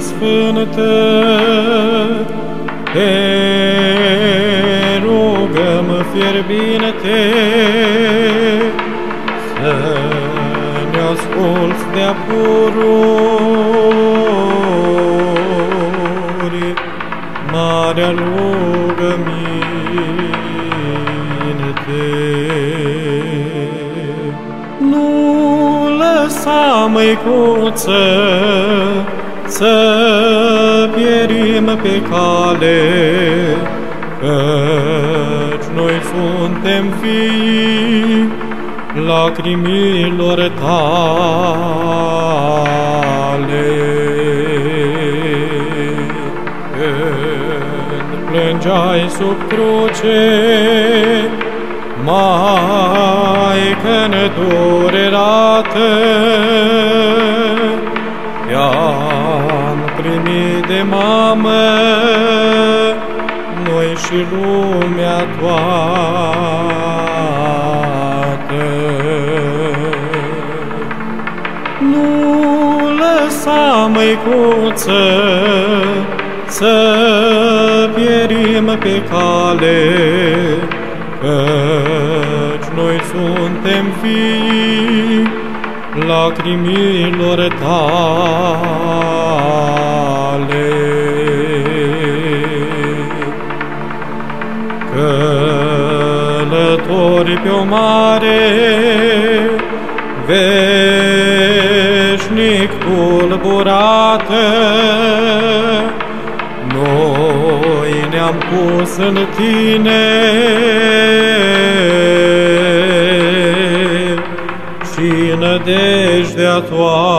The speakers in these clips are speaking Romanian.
Sfântă, te rugăm fierbinte să ne asculți de-a pururi, marea rugăminte. Nu lăsa, măicuță, să pierim pe cale, căci noi suntem fii lacrimilor tale. Când plângeai sub cruce, Maică nedurerată, primit de mamă, noi și lumea toată. Nu lăsa, măicuță, să pierim pe cale, căci noi suntem fii lacrimilor tale. Călători pe o mare, veșnic tulburată, noi ne-am pus în tine și nădejdea toată.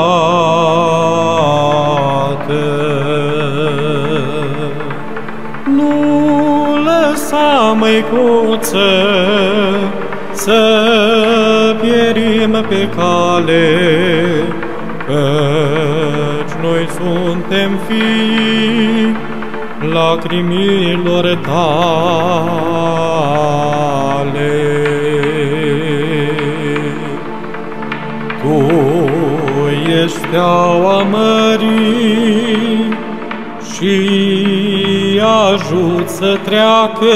Nu lăsa, măicuță, noi suntem fii lacrimilor tale. Tu ești steaua mării și ajut să treacă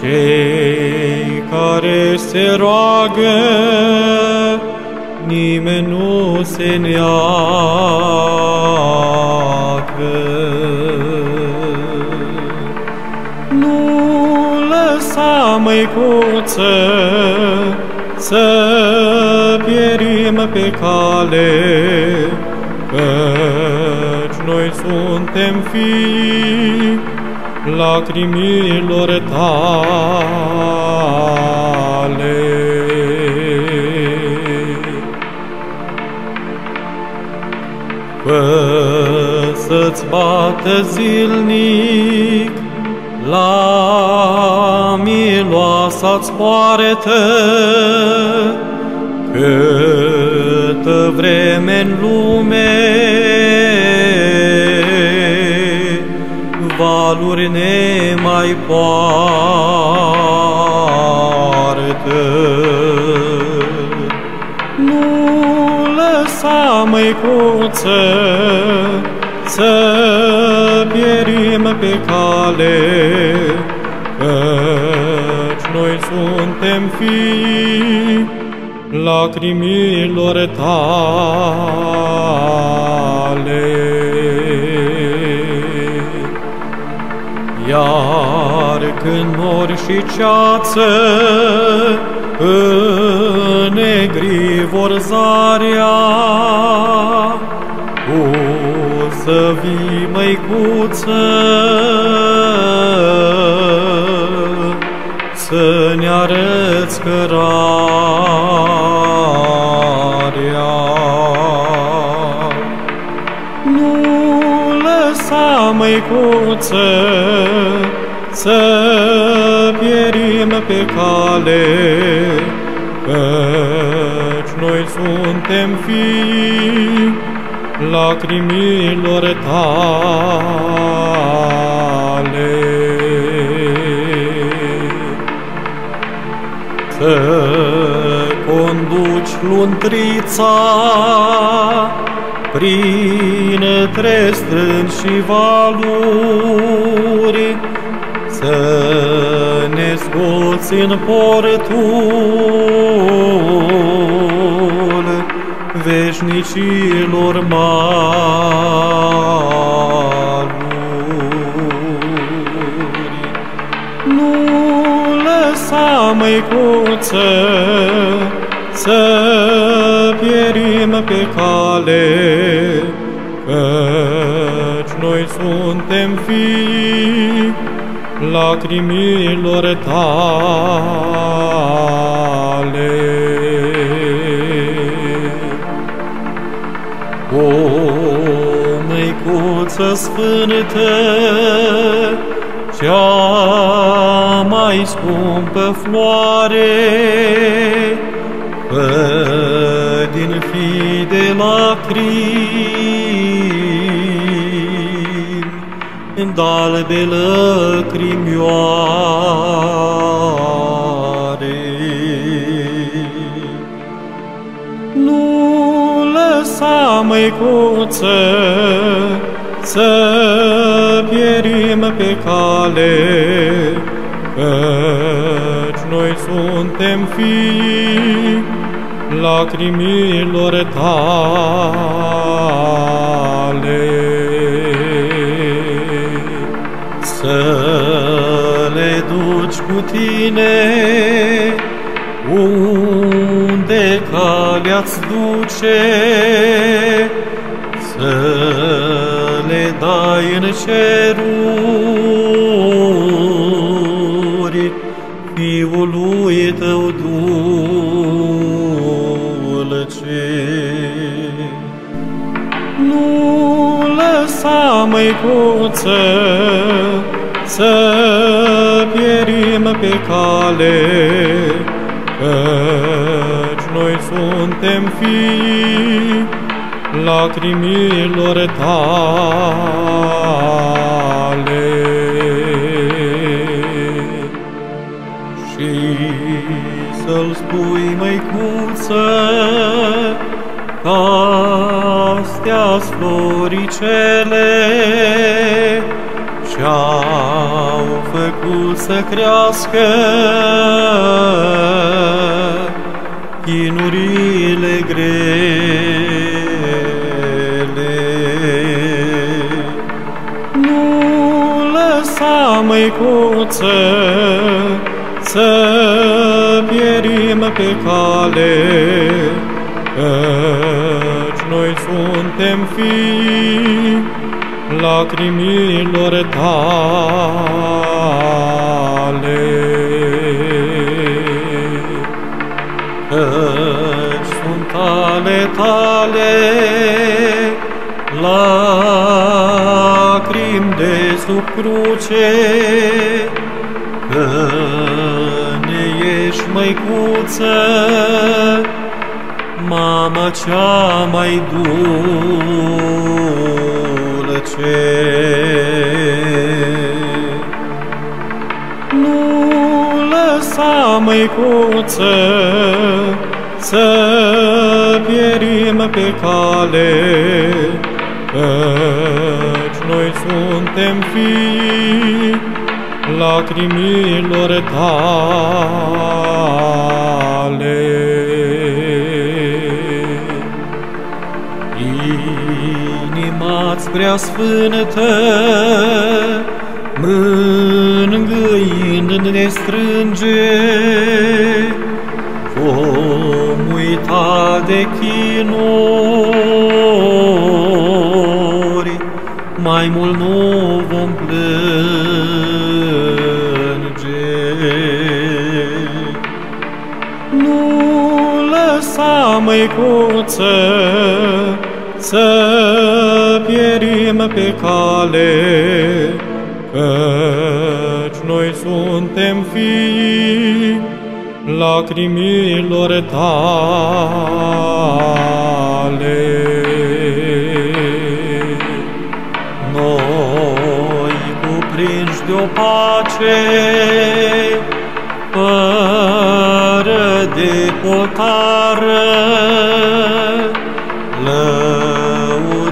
cei care se roagă, nimeni nu se neacă. Nu lăsa, măicuță, să pierim pe cale, căci noi suntem fii lacrimilor tale. Să-ți bată zilnic la miloasa-ți poartă, câtă vreme în lume valuri ne mai poartă. Lăsa, măicuță, să pierim pe cale, căci noi suntem fii lacrimilor tale. Iar când mor și ceață, negri vor zarea, tu să vii, măicuță, să ne arăți cărarea. Nu lăsa, măicuță, să pierim pe cale, căci noi suntem fii lacrimilor tale. Să conduci luntrița printre strâni și valuri, să ne scoți în portul veșnicilor maluri. Nu lăsa, măicuță, să pierim pe cale, căci noi suntem fii lacrimilor tale. Măicuță sfântă, cea mai scumpă floare, Fă din fi de lacrimi, în dalbe lăcrimioare. Nu lăsa, măicuță, să pierim pe cale, căci noi suntem fii lacrimilor tale. Să le duci cu tine unde calea-ți duce, să le dai în ceruri Fiului tău dulce. Nu lăsa, măicuță, să pierim pe cale, căci noi suntem fii lacrimilor tale. Și să-l spui, măicuță, ca astea floricele și-au făcut să crească chinurile grele. Lăsa, măicuță, să pierim pe cale, căci noi suntem fii lacrimilor tale. Căci sunt ale tale sub cruce, că ne ești măicuță, mama cea mai dulce. Nu lăsa, măicuță, să pierim pe cale, căci noi suntem fii lacrimilor tale. Inima-ți prea sfântă, mângâind ne strânge, vom uita de chinuri, mai mult nu vom plânge. Nu lăsa, măicuță, să pierim pe cale, căci noi suntem fii lacrimilor tale. de o pace fără de potară. Lăudate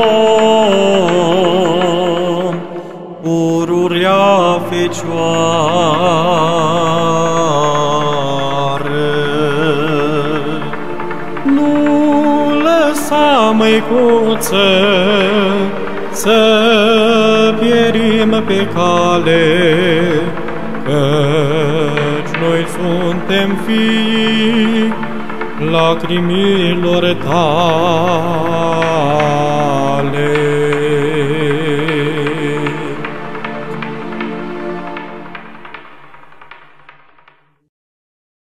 om, pururea fecioară. Nu lăsa măicuță să pierim pe cale, căci noi suntem fii lacrimilor tale.